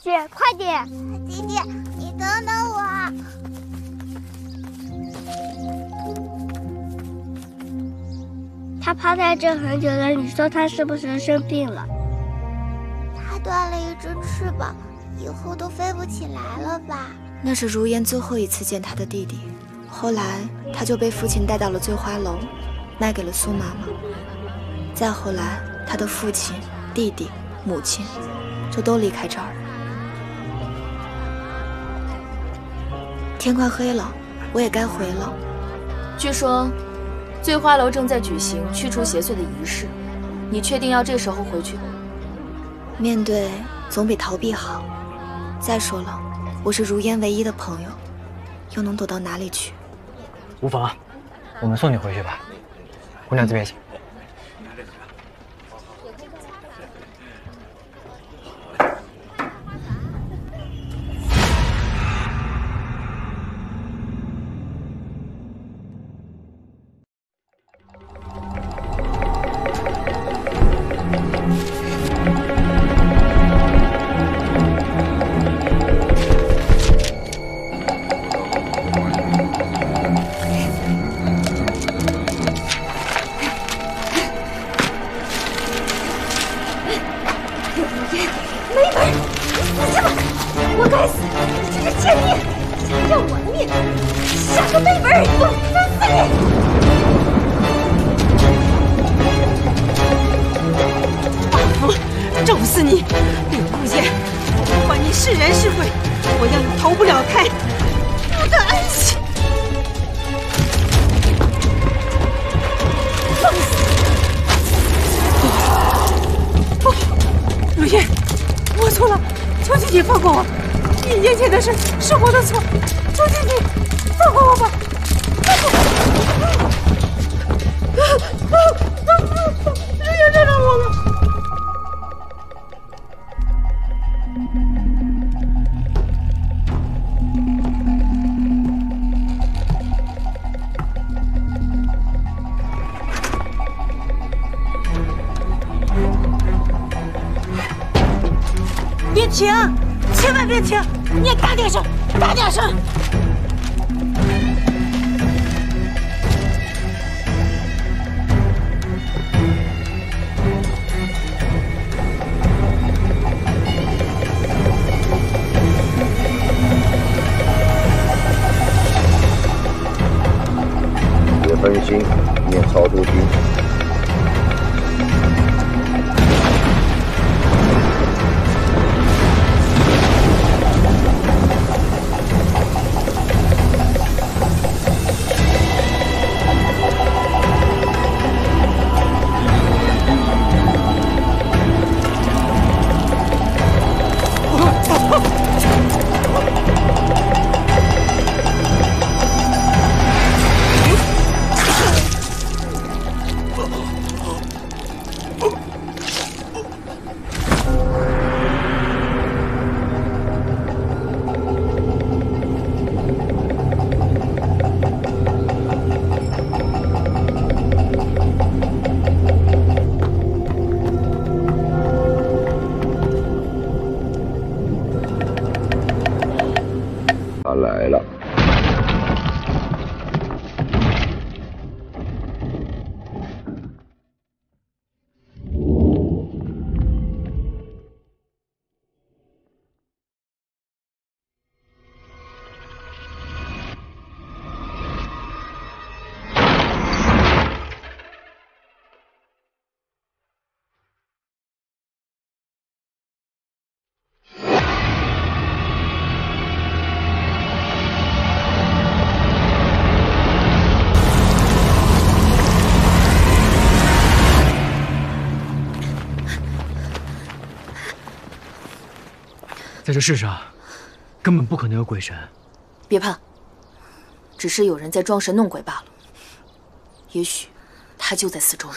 姐，快点！弟弟，你等等我。他趴在这很久了，你说他是不是生病了？他断了一只翅膀，以后都飞不起来了吧？那是如烟最后一次见他的弟弟，后来他就被父亲带到了醉花楼，卖给了苏妈妈。再后来，他的父亲、弟弟、母亲就都离开这儿了。天快黑了，我也该回了。据说，醉花楼正在举行驱除邪祟的仪式，你确定要这时候回去？面对总比逃避好。再说了，我是如烟唯一的朋友，又能躲到哪里去？无妨，我们送你回去吧。姑娘这边请。下个辈儿，我分死你！老夫咒死你！柳如烟，不管你是人是鬼，我要你投不了胎，不得安息！放肆！如烟，我错了，求求你放过我，一年前的事是我的错。别停！千万别停！你也大点声，大点声！分心，念超来了。在这世上，根本不可能有鬼神。别怕，只是有人在装神弄鬼罢了。也许他就在四周。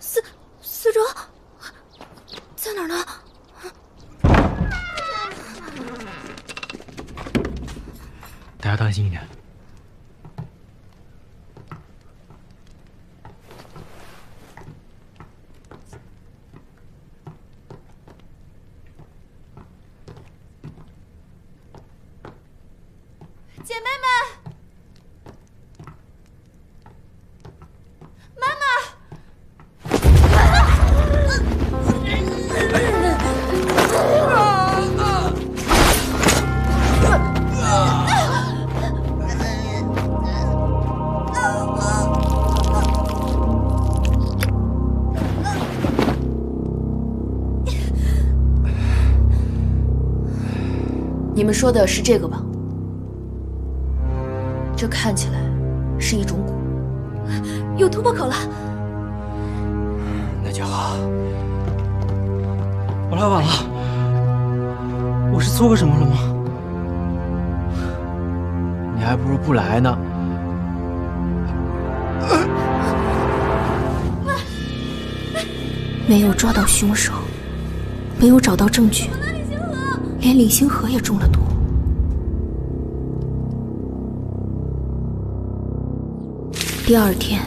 四四周在哪儿呢？大家当心一点。姐妹们，妈妈！你们说的是这个吧？这看起来是一种蛊。有突破口了！那就好。我来晚了，我是做过什么了吗？你还不如不来呢。没有抓到凶手，没有找到证据，连李星河也中了毒。第二天，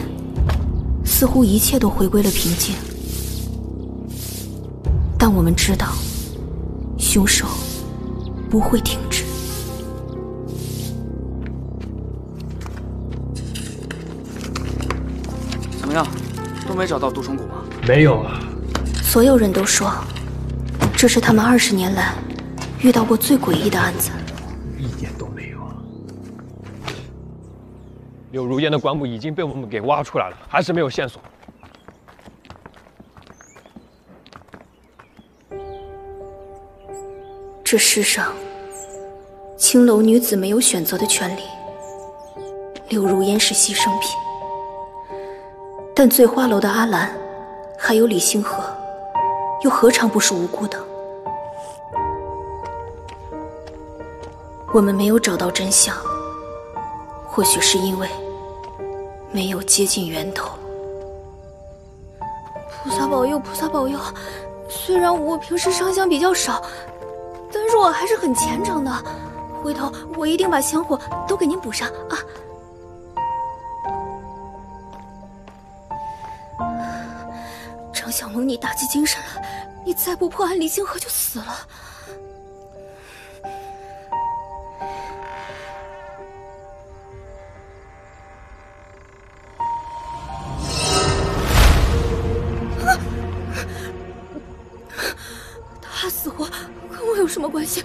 似乎一切都回归了平静，但我们知道，凶手不会停止。怎么样，都没找到毒虫谷吗？没有啊。所有人都说，这是他们二十年来遇到过最诡异的案子。柳如烟的棺木已经被我们给挖出来了，还是没有线索。这世上，青楼女子没有选择的权利。柳如烟是牺牲品，但醉花楼的阿兰，还有李星河，又何尝不是无辜的？我们没有找到真相，或许是因为没有接近源头。菩萨保佑，菩萨保佑！虽然我平时上香比较少，但是我还是很虔诚的。回头我一定把香火都给您补上啊！张小萌，你打起精神来，你再不破案，李星河就死了。下。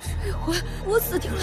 水魂，我死定了！